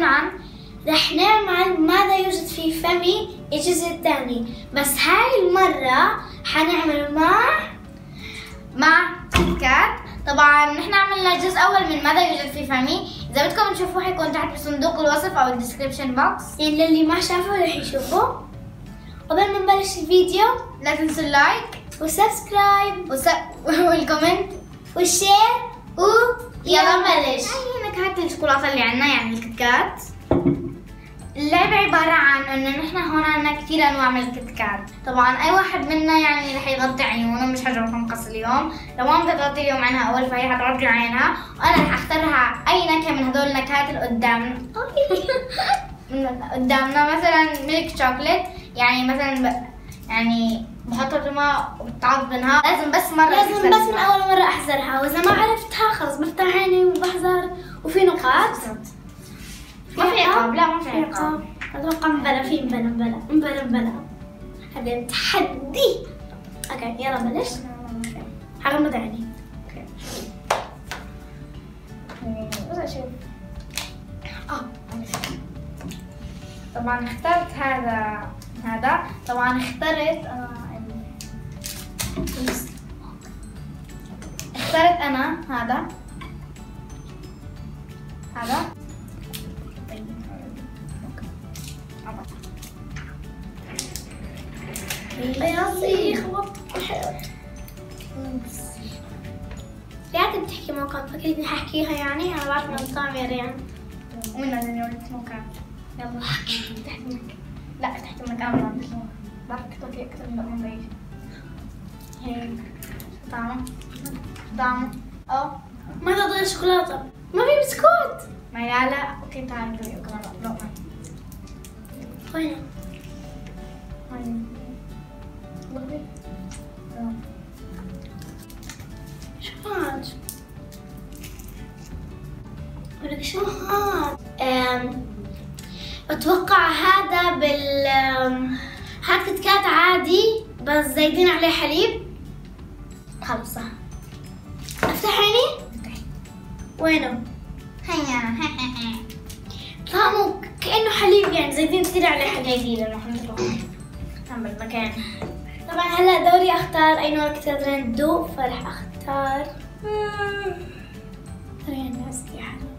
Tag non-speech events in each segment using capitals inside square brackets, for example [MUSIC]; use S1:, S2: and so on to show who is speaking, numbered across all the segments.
S1: حيكون عن رح نعمل ماذا يوجد في فمي الجزء الثاني. بس هاي المرة حنعمل مع
S2: مع Kit Kat طبعا نحن عملنا جزء أول من ماذا يوجد في فمي. إذا بدكم تشوفوه حيكون تحت بصندوق الوصف أو ال description box.
S1: يعني للي ما شافه رح يشوفه. قبل ما نبلش الفيديو
S2: لا تنسوا ال
S1: like. و subscribe.
S2: وس... [LAUGHS] وال
S1: comment. وال share. و
S2: يلا نبلش. هاي الشوكولاته اللي عندنا يعني الكيت كات اللعبة عبارة عن انه نحن هون عندنا كثير أنواع من الكيت كات، طبعا أي واحد منا يعني رح يغطي عيونه مش حجربكم قص اليوم، لو ما بدها تغطي اليوم عنها أول فهي حتغطي عينها، وأنا رح اختار لها أي نكهة من هدول النكهات اللي قدامنا. من [LAUGHS] قدامنا مثلا ميلك شوكليت يعني مثلا ب... يعني بحط الماء وبتعض منها لازم بس مرة
S1: لازم بس من. أول مرة احذرها وإذا ما عرفتها خلص بفتح عيني وبحذر وفي نقاط.
S2: ما في عقاب. لا ما في عقاب.
S1: أتوقع مبلا في مبلا مبلا مبلا مبلا هذا تحدي. أوكي يلا بلش حغمض عيني
S2: أشوف آه طبعا اخترت هذا هذا. طبعا اخترت آه، اخترت أنا هذا. هذا.
S1: يا خبط رياض بتحكي موقع فكرتني ححكيها يعني. أنا بعرف طعم يا ريان
S2: وين لازم يوريك مكان يلا [LAUGHS] تحت منك. لا تحت منك. أنا بعرف تحكي أكثر من من بعيد هيك. طعمه؟ طعمه؟ آه
S1: ما تضيع شوكولاتة. ما في بسكوت.
S2: ما لا لا okay تعال نسوي كمان لقمه
S1: وين هاد ولك شو هاد أم، أتوقع هذا بال هاد كيت كات عادي بس زايدين عليه حليب. خلص صح أفتح عيني؟ وينه؟ [LAUGHS] طعمه كأنه حليب يعني زايدين كثير عليه طبعا هلا دوري أختار. أي نوع بدنا تدوق فرح أختار. شوفوا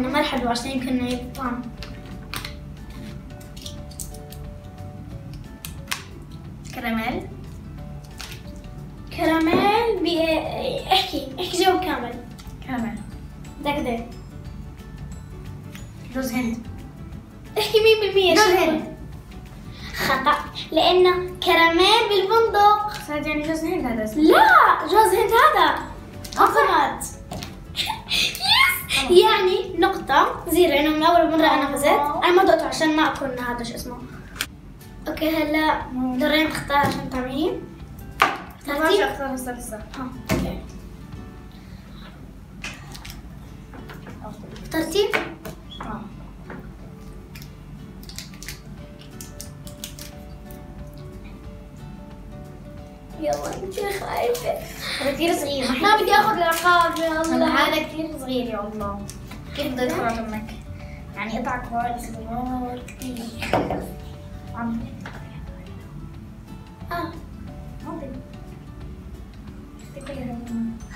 S1: أنا ما ادوق عشان يمكن نعيد الطعم فزت أنا ما دقته عشان ما أكون هذا شو اسمه. أوكي هلا دورين تختار عشان تعملين.
S2: ما
S1: ترتيب
S2: شو أختار
S1: آه،. ترتيب
S2: آه.
S1: يلا أنت خايفة
S2: هذا كثير صغير
S1: ما بدي آخذ العقاب يا الله.
S2: هذا كثير صغير يا الله. كيف يدخل على فمك يعني قطع كويس تاكل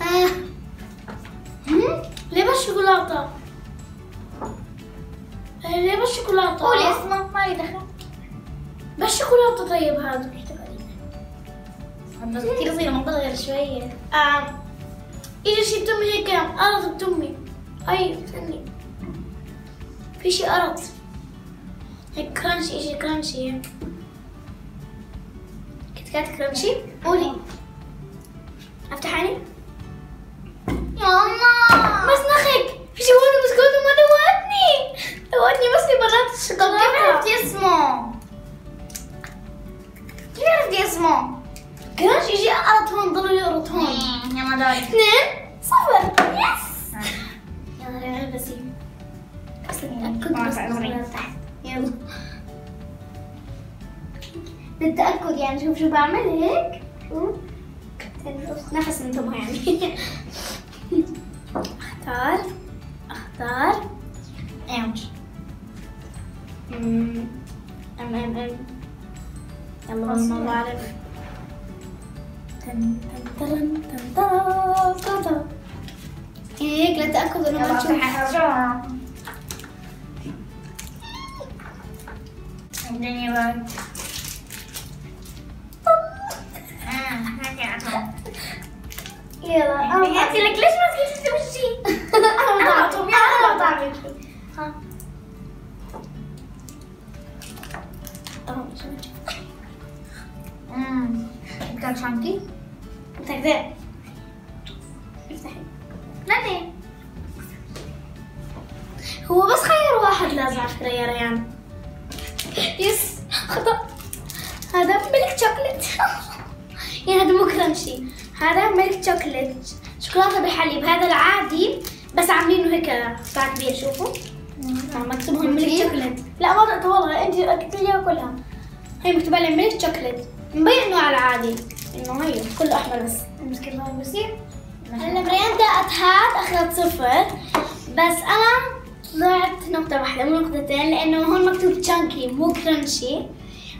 S1: آه. هم؟ ليه بس شوكولاتة؟ آه، ليه؟
S2: قولي اسمه ما لي دخل
S1: بس شوكولاتة طيب هذا
S2: بس كثير صغير ما غير شوية
S1: آه. إجا شي بتمي هيك قرض بتمي أي استني في شي أرض. هيك crunchy إشي crunchy. KitKat crunchy؟ قولي. أفتح عيني؟
S2: يا الله!
S1: بس نخك في شي هون بسكوت وما دوقتني. دوقتني بس برات الشوكولاتة كيف عرفتي
S2: اسمه؟
S1: كيف
S2: عرفتي اسمه؟
S1: كرانشي إشي أرض هون ضل يقرط هون.
S2: يا مدار
S1: اثنين صفر. يس
S2: آه.
S1: يلا البسي تحت. يلا.
S2: للتأكد يعني. شوف شو بعمل هيك.
S1: نفس انتبهوا يعني. [LAUGHS] أختار.
S2: أختار.
S1: أمم، ام ام ام يلا والله ما بعرف. تن تن ترن تن ترا ترا. هيك لتأكد إنه ما نشوف
S2: الدنيا بقى آه، هيك يعني.
S1: يلا
S2: يعني انت لك ليش ما تجيش تمشي؟
S1: أنا بعطيهم أنا بعطيهم ها طبعا شو بتشوف
S2: امم كان شانكي؟
S1: انت خطأ هذا ميلك شوكليت. يعني هذا مو كرنشي هذا milk chocolate. شوكولاتة بالحليب هذا العادي بس عاملينه هيك قطع كبير شوفوا. مكتوب هون milk chocolate. لا ما دقت والله انت اكلت لي كلها. هي مكتوب عليه milk chocolate. مبين إنه على العادي إنه هي كله أحمر بس. هلا مريم دقت هاد أخذت صفر. بس أنا طلعت نقطة واحدة مو نقطتين لأنه هون مكتوب chunky مو crunchy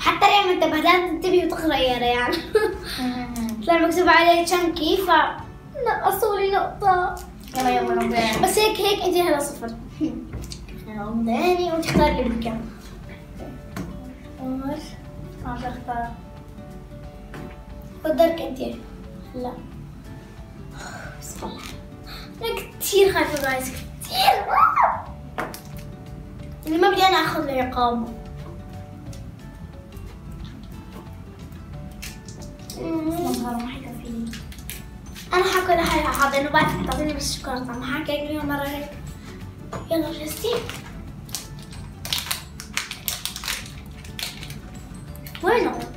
S1: حتى ريم انتبهت لازم تنتبهي وتقرأي يا ريان. [LAUGHS] طلع مكتوب عليه تشانكي ف نقصوا لي نقطة.
S2: يلا يلا
S1: بس هيك هيك انت هلا صفر. عمداني وتختار لي بكم. عمر
S2: ما اختار
S1: قدرك أنت. لا. بسم الله. أنا كثير خايفة جايز كثير اللي ما بدي أنا أخذ له
S2: حيكفيني
S1: أنا حاكل انه بعد تعطيني بس شوكولاته ما حاكل مره هيك يلا جهزتي وينه؟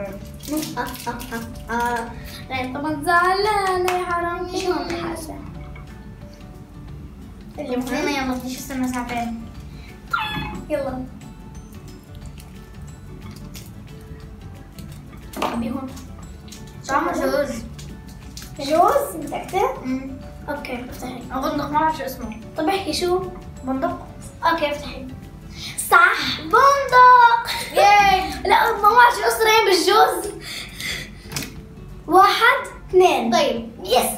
S1: آه آه آه آه لا طبعا زعلانة يا حرام شو عم حاسة اللي
S2: خلينا
S1: مهم
S2: يلا بدي شو استنى ساعتين
S1: يلا أبي هون
S2: طعمه جوز
S1: جوز متأكدة؟ okay افتحي
S2: بندق ما بعرف شو اسمه
S1: طب احكي شو؟
S2: بندق
S1: okay افتحي صح. بندق.
S2: ياي
S1: لا ما بعرف شو اسمه بالجوز. واحد اثنين. طيب. يس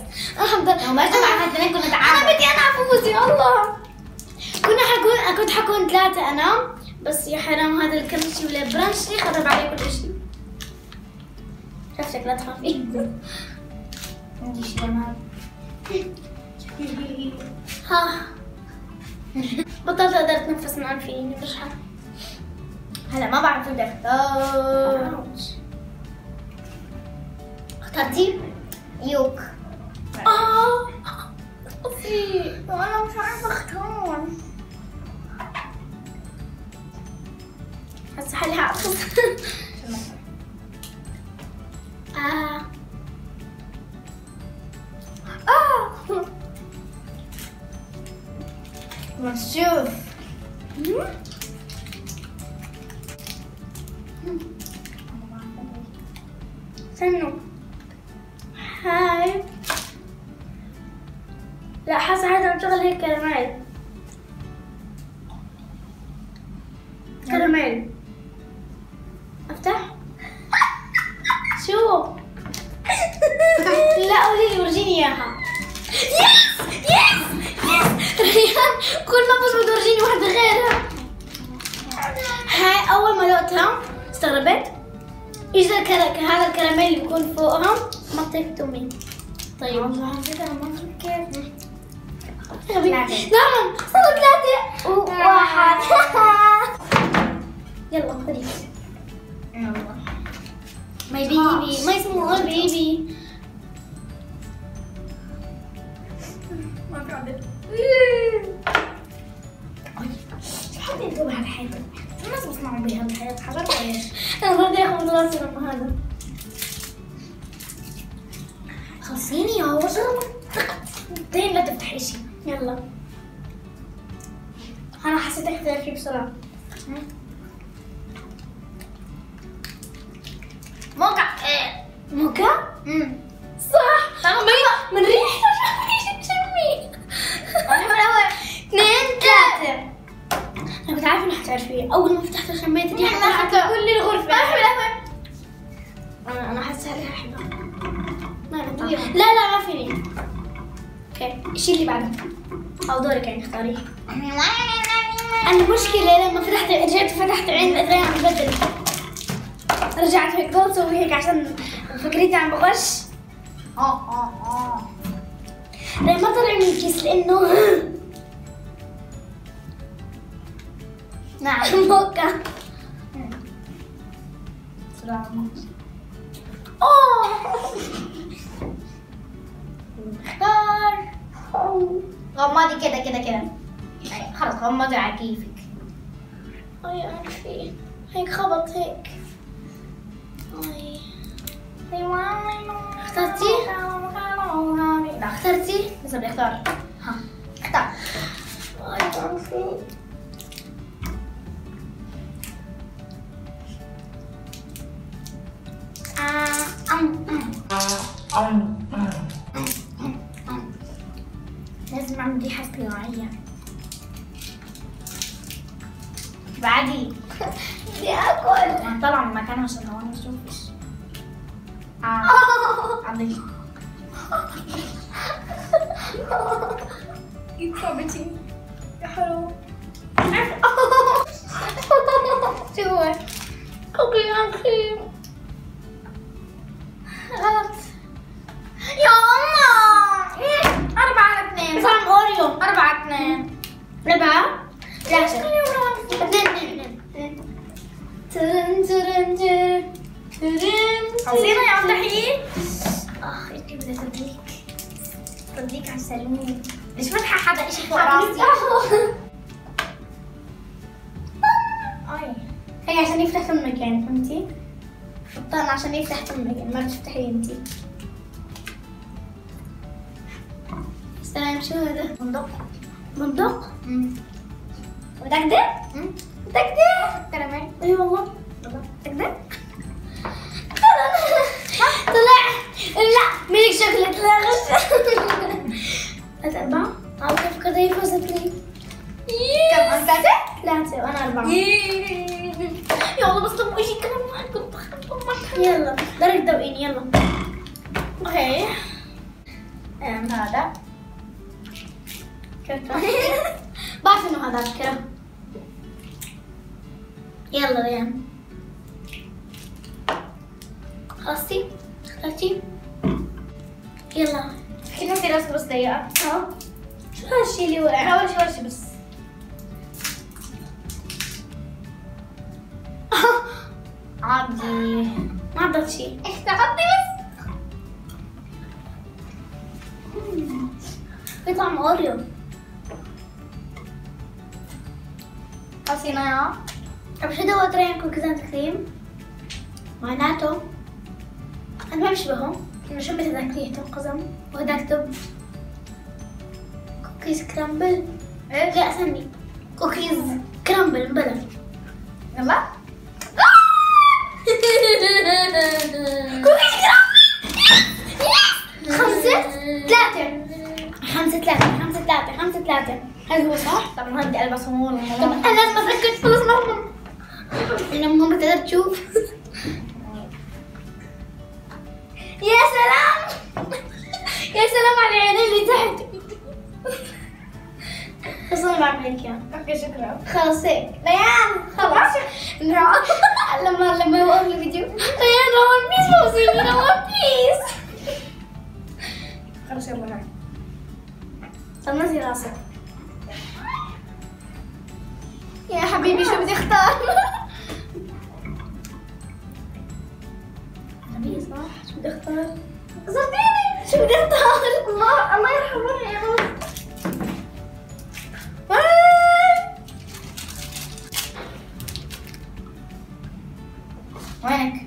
S1: الحمد لله.
S2: ما جمع الاثنين كنا
S1: أنا
S2: تعادل
S1: بدي أنا أفوز يا الله. كنا حكون كنت حكون ثلاثة أنا بس يا حرام هذا الكرنشي ولا برانشي خرب علي كل شيء شفتك لا تخافي.
S2: عندي شيء
S1: ها. بطلت أقدر أتنفس من انفي بشحن
S2: هلا ما بعرف بدي اختار
S1: اخترتي؟
S2: يوك.
S1: آه.
S2: وأنا مش عارفة أختار.
S1: هسه حالي [LAUGHS]
S2: شوف
S1: استنوا. هاي. لا حاسة هذا هيك كراميل. كراميل. أفتح. شو؟ لا قولي لي ورجيني إياها. يس يس ريان كل ما بس بتورجيني واحدة غيرها. هاي أول ما دقتها استغربت؟ إيش ذا هذا الكراميل اللي بيكون فوقهم مطيت تومي. طيب.
S2: على فكرة ما فكرت.
S1: نعم صاروا ثلاثة. وواحد يلا خذي.
S2: يلا.
S1: ماي بيبي ماي سمول بيبي
S2: ما عدد
S1: حد ينتبه على الحيط
S2: الناس بيصنعوا بها الحياة حجر إيش؟
S1: أنا بدي اخذ راسي لما هذا
S2: خلصيني يا وجه
S1: دين لا تفتحي شيء يلا أنا حسيتك تذكري بسرعة
S2: موقع؟ إيه
S1: موكا
S2: امم
S1: صح من من ريحته شمي
S2: أنا من الأول
S1: اثنين ثلاثة حتعرفيه أول ما فتحت شميت الريحة طلعت كل
S2: ما
S1: الأول. أنا أنا حلوة ما أدري. لا لا ما فيني أوكي الشيء اللي بعده أو دورك يعني اختاري. المشكلة لما فتحت رجعت فتحت عين الأذرين عم بدل. رجعت هيك ضل سوي هيك عشان فكرتي عم بغش.
S2: آه آه
S1: آه. ما طلع من الكيس؟ لأنه [LAUGHS]
S2: نعم. [LAUGHS]
S1: موكا أوه.
S2: اختار غمضي كده كده كده. خلص غمضي على كيفك.
S1: اي عارفة هيك خبط هيك. اي اخترتي؟
S2: لا
S1: اخترتي؟
S2: لسه بدي اختار. ها. اختار. لازم أعمل ريحة اصطناعية بعدي
S1: بدي [LAUGHS] اكل
S2: أنا طالعة من مكانها عشان هو ما اشوفش آه. [LAUGHS] عضي يتربتي يا حلو [LAUGHS]
S1: شو هو؟
S2: أوكي اثنين اثنين
S1: ترن ترن ترن
S2: خلصينا يا مفتاحين
S1: آه انت بدها تدليك
S2: تديك على السلمون مش فاتحة حدا إشي فوق راسي أي
S1: هي عشان يفتح فمك يعني فهمتي؟ حطان عشان يفتح فمك يعني ما بتفتحيه انتي سلام شو هذا؟
S2: بندق أمم.
S1: متأكدة؟ متأكدة؟
S2: كراميل
S1: اي والله. متأكدة؟ طلع. لا ملك شوكولات لا غش. ثلاثة أربعة. أو كيف كذا يفوزت لي.
S2: كم؟ أنت
S1: ثلاثة وأنا أربعة.
S2: يلا بس تبغى شيء كمان معكم
S1: يلا. درك دوقيني يلا.
S2: أوكي. هذا.
S1: بعرف إنه هذا فكرة يلا ريان خلصتي؟ اخترتي؟ يلا
S2: كده في راسك بس ضيقة
S1: آه شو هالشي اللي وقع؟
S2: شيء أول شيء بس عادي
S1: ما عضت شي
S2: اختفضتي بس
S1: في طعم اوريو
S2: خلصينا يا
S1: طب شو دوت ريان كوكيزات كريم؟ معناته أنا ما بشبههم. إنه شو بتذكريته قزم. وهداك دب. كوكيز كرامبل
S2: إيش؟
S1: لا استني cookies crumble بلا.
S2: يلا. [LAUGHS]
S1: كوكيز خمسة ثلاثة. خمسة ثلاثة. خمسة ثلاثة. خمسة ثلاثة. هل هو صح؟
S2: طب ما بدي ألبس هون
S1: طب أنا لازم أتأكد خلص ماما إنه ماما تقدر تشوف. يا سلام. يا سلام على العينين اللي تحت. أنا بعمل هيك يعني.
S2: okay شكرا.
S1: خلاص هيك. ريان خلاص. لما ريان لما يوقف الفيديو ريان روان please فوزيني روان please خلاص يلا هاي. طب نزلي راسك. يا حبيبي شو بدي أختار؟ غبية صح؟ شو بدي أختار؟ صدقني شو بدي أختار؟ الله الله يرحمه يا
S2: وينك؟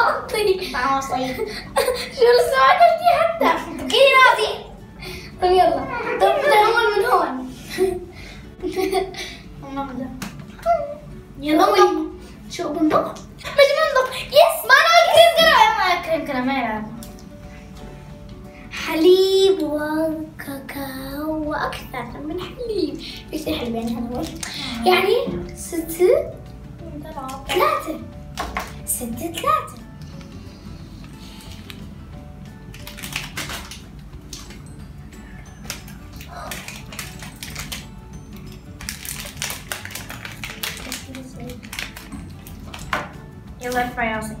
S1: أعطي.
S2: طعمه صيد
S1: شو اكلتي حتى. تبكيني راسي طب يلا. طب نعمل من هون. يلا وين شو بندق مش بندق يس ما أنا كريم كراميل
S2: كريم كراميل
S1: حليب وكاكاو وأكثر من حليب إيش الحليب يعني هذا هو يعني ستة ثلاثة ستة ثلاثة
S2: يلا ارفعي راسك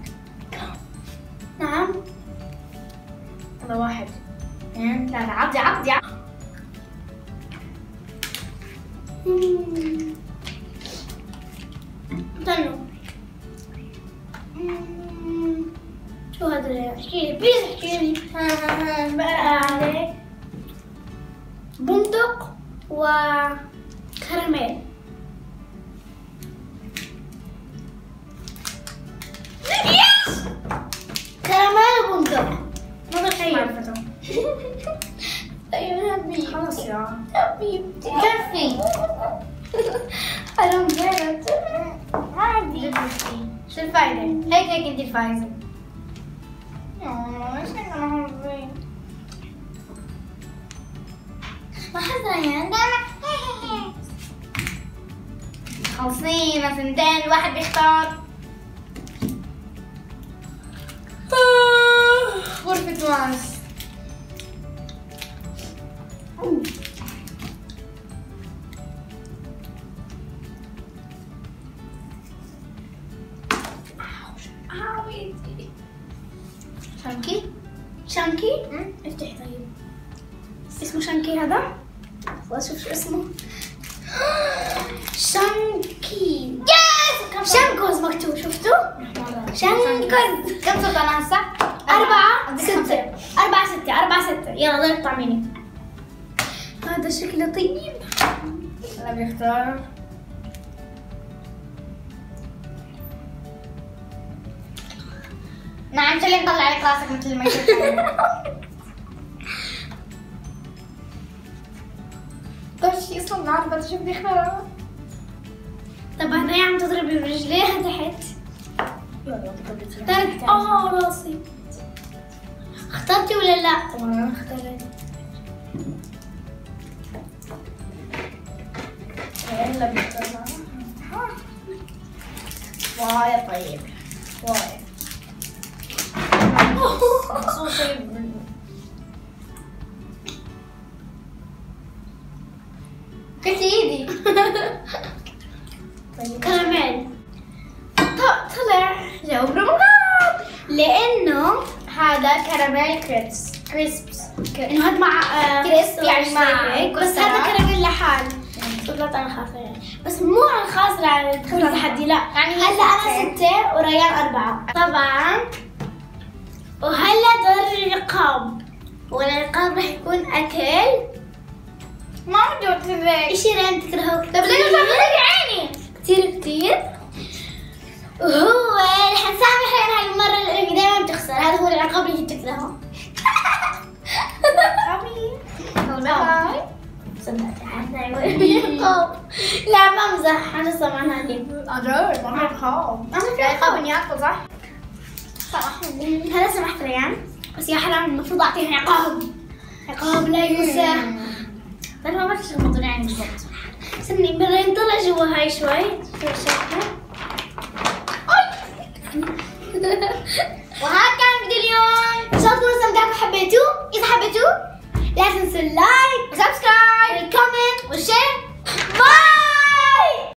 S1: نعم.
S2: يلا واحد. اثنين. ثلاثة عبدي عبدي عبدي.
S1: أيوه حبيبي
S2: خلاص يا
S1: حبيبتي
S2: كفي
S1: I don't get it.
S2: عادي. شو الفايدة؟ هيك هيك انت الفايزة. إيش هيك أنا حبيت
S1: ما حزن يعني دائما
S2: خلصينا سنتين الواحد بيختار. غرفة واس. شانكي؟
S1: شانكي؟ افتح طيب. اسمه شانكي هذا؟ خلاص شوف شو اسمه. [GASPS] شانكي. يس شانكوز مكتوب شفتوا؟ شانكوز
S2: كم صرت أنا هسه؟
S1: أربعة ستة. أربعة ستة أربعة ستة. يلا ضل طعميني. هذا شكله طيب.
S2: أنا بيختار نعم شو اللي مطلع لك راسك مثل ما شفت؟ [LAUGHS] طيب شي أصلا عارفة شو بدي أختار؟
S1: طب هذا عم تضربي برجليها تحت اخترت آه راسي. اخترتي ولا لا؟
S2: طبعا أنا اخترت. إلا بيختار واي طيب. واي خصوصي كنت ايدي
S1: كراميل. ط- طلع جاوب رمضان لأنه
S2: هذا كراميل كريبس كريسبس.
S1: إنه هذا مع آه،
S2: كريسب يعني مع.
S1: بس. هذا كراميل لحال. طلعت أنا خاصة يعني بس مو عن خاصة على دخول التحدي لا.
S2: يعني
S1: هلا أنا
S2: ستة.
S1: ستة وريان أربعة. طبعا. وهلا دور العقاب والعقاب رح يكون أكل.
S2: ما بدي لك
S1: إشي ريان تكرهه كتير
S2: طب بتعملي عيني.
S1: كتير كتير. وهو رح نسامح ريان هاي المرة لأنك دايما بتخسر. هذا هو العقاب اللي بتكرهه [LAUGHS] صدقت. [LAUGHS] العقاب لا بمزح أنا سامع هذه
S2: أجل ما بخاف لا
S1: عقاب
S2: اني اكل صح؟
S1: صح هلا سمحت ريان بس يا حرام المفروض أعطيها عقاب. عقاب لا ينسى.
S2: طيب ما بدك تغمضوني عيني بالضبط
S1: استني برين طلع جوا هاي شوي. [LAUGHS]
S2: وهذا كان فيديو اليوم.
S1: إن شاء الله تكونوا استمتعتوا وحبيتوه. إذا حبيتوه لا تنسوا ال
S2: like
S1: subscribe
S2: وال comment وال share Bye!